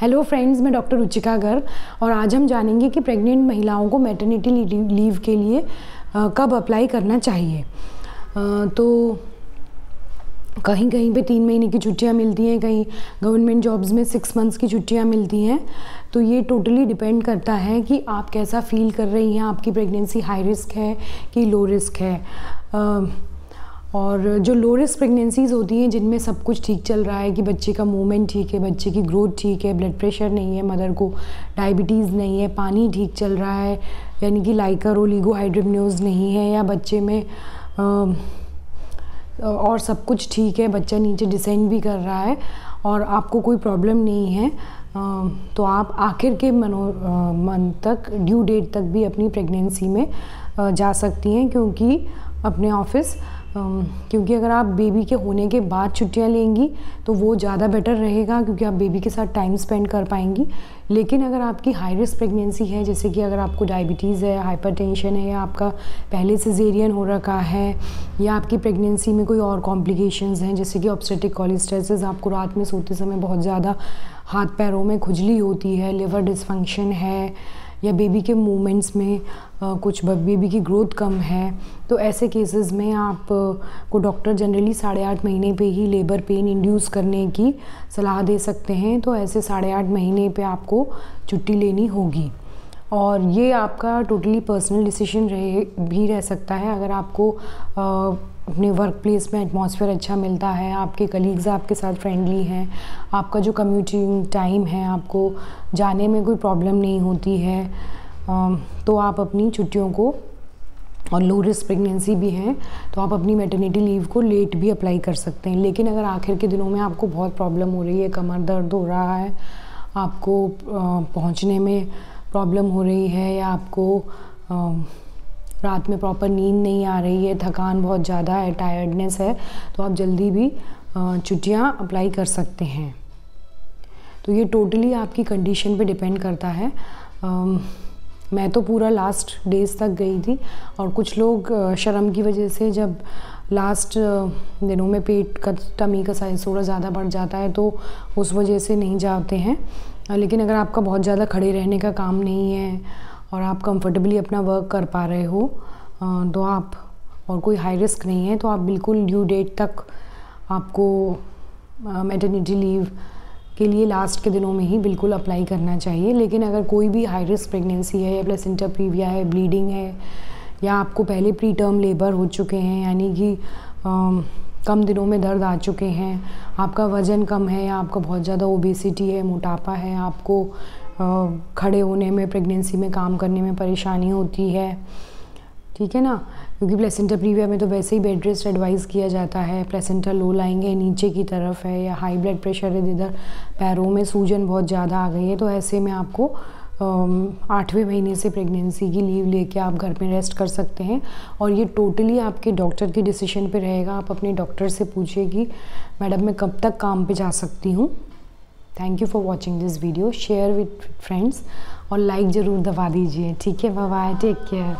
Hello friends मैं doctor Ruchika Garg और आज हम जानेंगे कि प्रेग्नेंट महिलाओं को मैटरनिटी लीव के लिए कब अप्लाई करना चाहिए। तो कहीं कहीं पे तीन महीने की छुट्टियाँ मिलती हैं, कहीं गवर्नमेंट जॉब्स में सिक्स मंथ्स की छुट्टियाँ मिलती हैं। तो ये टोटली डिपेंड करता है कि आप कैसा फील कर रही हैं, आपकी प्रेगनेंसी हाई रिस्क है कि लो रिस्क है। और जो लो रिस्क प्रेगनेंसीज़ होती हैं जिनमें सब कुछ ठीक चल रहा है कि बच्चे का मूवमेंट ठीक है बच्चे की ग्रोथ ठीक है ब्लड प्रेशर नहीं है मदर को डायबिटीज़ नहीं है पानी ठीक चल रहा है यानी कि लाइकर ओलिगोहाइड्रिमन्योज नहीं है या बच्चे में आ, और सब कुछ ठीक है बच्चा नीचे डिसेंड भी कर रहा है और आपको कोई प्रॉब्लम नहीं है तो आप आखिर के मनो मंथ तक ड्यू डेट तक भी अपनी प्रेगनेंसी में जा सकती हैं क्योंकि अपने ऑफ़िस क्योंकि अगर आप बेबी के होने के बाद छुट्टियाँ लेंगी तो वो ज़्यादा बेटर रहेगा, क्योंकि आप बेबी के साथ टाइम स्पेंड कर पाएँगी। लेकिन अगर आपकी हाई रिस्क प्रेगनेंसी है, जैसे कि अगर आपको डायबिटीज़ है हाइपरटेंशन है, या आपका पहले सिजेरियन हो रखा है, या आपकी प्रेगनेंसी में कोई और कॉम्प्लिकेशंस हैं, जैसे कि ऑब्स्टेटिक कॉलिस्ट्रेसिस आपको रात में सोते समय बहुत ज़्यादा हाथ पैरों में खुजली होती है लिवर डिसफंक्शन है या बेबी के मूवमेंट्स में आ, कुछ बेबी की ग्रोथ कम है तो ऐसे केसेस में आप को डॉक्टर जनरली साढ़े आठ महीने पे ही लेबर पेन इंड्यूस करने की सलाह दे सकते हैं तो ऐसे साढ़े आठ महीने पे आपको छुट्टी लेनी होगी। और ये आपका टोटली पर्सनल डिसीज़न रहे भी रह सकता है अगर आपको आ, अपने वर्क प्लेस में एटमॉस्फेयर अच्छा मिलता है, आपके कलीग्स आपके साथ फ्रेंडली हैं, आपका जो कम्यूटिंग टाइम है, आपको जाने में कोई प्रॉब्लम नहीं होती है तो आप अपनी छुट्टियों को, और लो रिस्क प्रेगनेंसी भी है तो आप अपनी मेटर्निटी लीव को लेट भी अप्लाई कर सकते हैं। लेकिन अगर आखिर के दिनों में आपको बहुत प्रॉब्लम हो रही है, कमर दर्द हो रहा है, आपको पहुँचने में प्रॉब्लम हो रही है, या आपको रात में प्रॉपर नींद नहीं आ रही है थकान बहुत ज़्यादा है टायर्डनेस है तो आप जल्दी भी छुट्टियाँ अप्लाई कर सकते हैं। तो ये टोटली आपकी कंडीशन पे डिपेंड करता है। आ, मैं तो पूरा लास्ट डेज़ तक गई थी और कुछ लोग शर्म की वजह से जब लास्ट दिनों में पेट का टमी का साइज़ थोड़ा ज़्यादा बढ़ जाता है तो उस वजह से नहीं जाते हैं। लेकिन अगर आपका बहुत ज़्यादा खड़े रहने का काम नहीं है और आप कंफर्टेबली अपना वर्क कर पा रहे हो तो आप, और कोई हाई रिस्क नहीं है तो आप बिल्कुल ड्यू डेट तक आपको मेटर्निटी लीव के लिए लास्ट के दिनों में ही बिल्कुल अप्लाई करना चाहिए। लेकिन अगर कोई भी हाई रिस्क प्रेगनेंसी है या प्लेसेंटा प्रीविया है ब्लीडिंग है, या आपको पहले प्री टर्म लेबर हो चुके हैं, यानी कि कम दिनों में दर्द आ चुके हैं, आपका वज़न कम है, या आपका बहुत ज़्यादा ओबेसिटी है, मोटापा है, आपको खड़े होने में प्रेगनेंसी में, काम करने में परेशानी होती है। ठीक है ना? क्योंकि प्लेसेंटा प्रीविया में तो वैसे ही बेड रेस्ट एडवाइस किया जाता है। प्लेसेंटा लो लाएँगे, नीचे की तरफ़ है या हाई ब्लड प्रेशर है इधर पैरों में सूजन बहुत ज़्यादा आ गई है तो ऐसे में आपको आठवें महीने से प्रेगनेंसी की लीव लेके आप घर में रेस्ट कर सकते हैं। और ये टोटली आपके डॉक्टर के डिसीज़न पे रहेगा। आप अपने डॉक्टर से पूछिए कि, मैडम, मैं कब तक काम पे जा सकती हूँ? Thank you for watching this video share with friends और लाइक ज़रूर दबा दीजिए। ठीक है? Bye take care